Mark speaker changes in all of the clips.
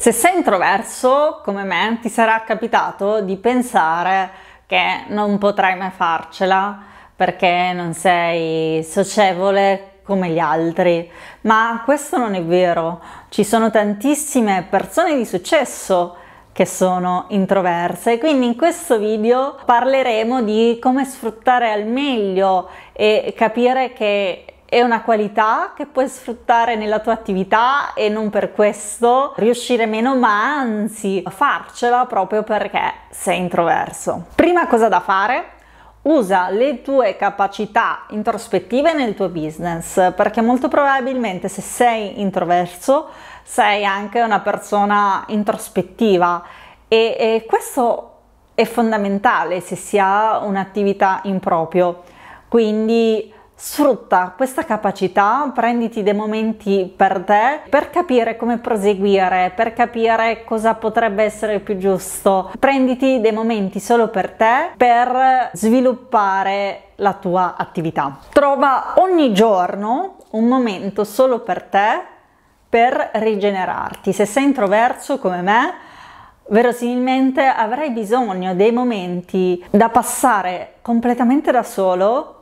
Speaker 1: Se sei introverso, come me, ti sarà capitato di pensare che non potrai mai farcela perché non sei socievole come gli altri, ma questo non è vero. Ci sono tantissime persone di successo che sono introverse. Quindi in questo video parleremo di come sfruttare al meglio e capire che è una qualità che puoi sfruttare nella tua attività e non per questo riuscire meno, ma anzi farcela proprio perché sei introverso. Prima cosa da fare? Usa le tue capacità introspettive nel tuo business perché molto probabilmente se sei introverso sei anche una persona introspettiva e, e questo è fondamentale se si ha un'attività in proprio. Quindi Sfrutta questa capacità, prenditi dei momenti per te, per capire come proseguire, per capire cosa potrebbe essere più giusto. Prenditi dei momenti solo per te, per sviluppare la tua attività. Trova ogni giorno un momento solo per te per rigenerarti. Se sei introverso come me, verosimilmente avrai bisogno dei momenti da passare completamente da solo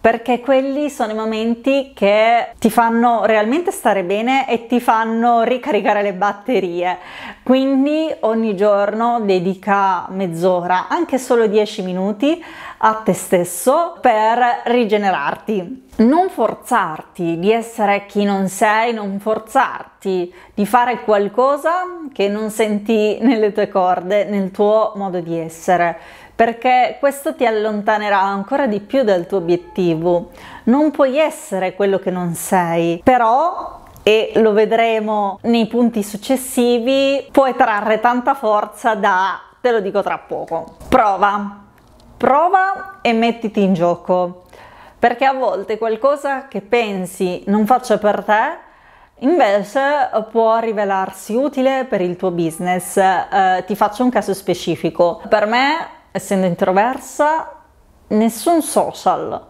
Speaker 1: perché quelli sono i momenti che ti fanno realmente stare bene e ti fanno ricaricare le batterie. Quindi ogni giorno dedica mezz'ora, anche solo 10 minuti a te stesso per rigenerarti. Non forzarti di essere chi non sei, non forzarti di fare qualcosa che non senti nelle tue corde, nel tuo modo di essere perché questo ti allontanerà ancora di più dal tuo obiettivo. Non puoi essere quello che non sei, però e lo vedremo nei punti successivi, puoi trarre tanta forza da, te lo dico tra poco. Prova, prova e mettiti in gioco, perché a volte qualcosa che pensi non faccia per te, invece può rivelarsi utile per il tuo business. Eh, ti faccio un caso specifico. Per me essendo introversa, nessun social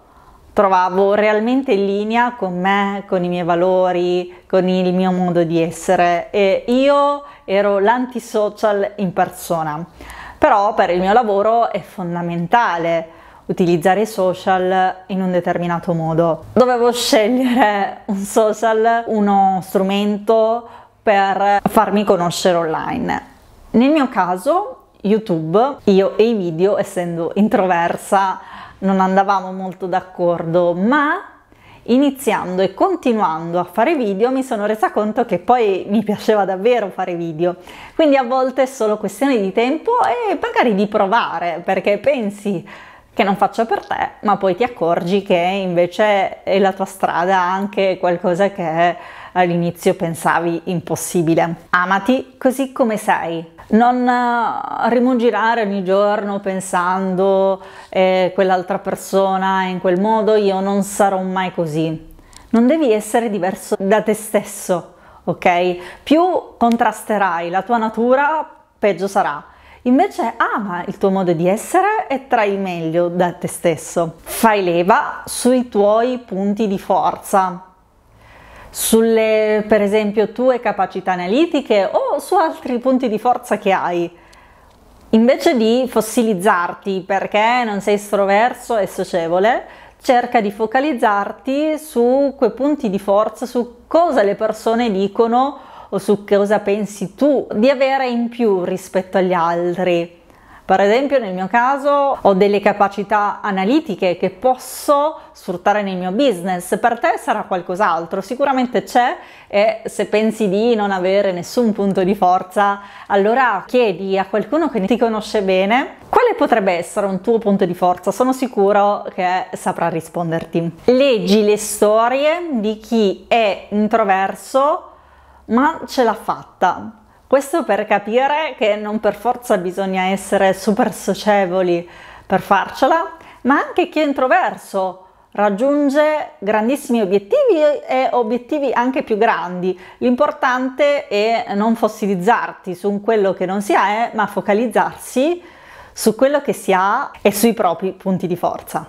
Speaker 1: trovavo realmente in linea con me, con i miei valori, con il mio modo di essere e io ero l'antisocial in persona. Però per il mio lavoro è fondamentale utilizzare i social in un determinato modo. Dovevo scegliere un social, uno strumento per farmi conoscere online. Nel mio caso YouTube, io e i video, essendo introversa, non andavamo molto d'accordo, ma iniziando e continuando a fare video mi sono resa conto che poi mi piaceva davvero fare video. Quindi a volte è solo questione di tempo e magari di provare, perché pensi che non faccia per te, ma poi ti accorgi che invece è la tua strada anche qualcosa che all'inizio pensavi impossibile. Amati così come sei. Non uh, rimugirare ogni giorno pensando eh, quell'altra persona in quel modo, io non sarò mai così. Non devi essere diverso da te stesso, ok? Più contrasterai la tua natura, peggio sarà. Invece ama il tuo modo di essere e trai meglio da te stesso. Fai leva sui tuoi punti di forza, sulle per esempio tue capacità analitiche o su altri punti di forza che hai. Invece di fossilizzarti perché non sei estroverso e socievole, cerca di focalizzarti su quei punti di forza, su cosa le persone dicono o su cosa pensi tu di avere in più rispetto agli altri. Per esempio nel mio caso ho delle capacità analitiche che posso sfruttare nel mio business, per te sarà qualcos'altro, sicuramente c'è e se pensi di non avere nessun punto di forza, allora chiedi a qualcuno che ti conosce bene quale potrebbe essere un tuo punto di forza, sono sicuro che saprà risponderti. Leggi le storie di chi è introverso ma ce l'ha fatta, questo per capire che non per forza bisogna essere super socievoli per farcela, ma anche chi è introverso raggiunge grandissimi obiettivi e obiettivi anche più grandi. L'importante è non fossilizzarti su quello che non si ha, ma focalizzarsi su quello che si ha e sui propri punti di forza.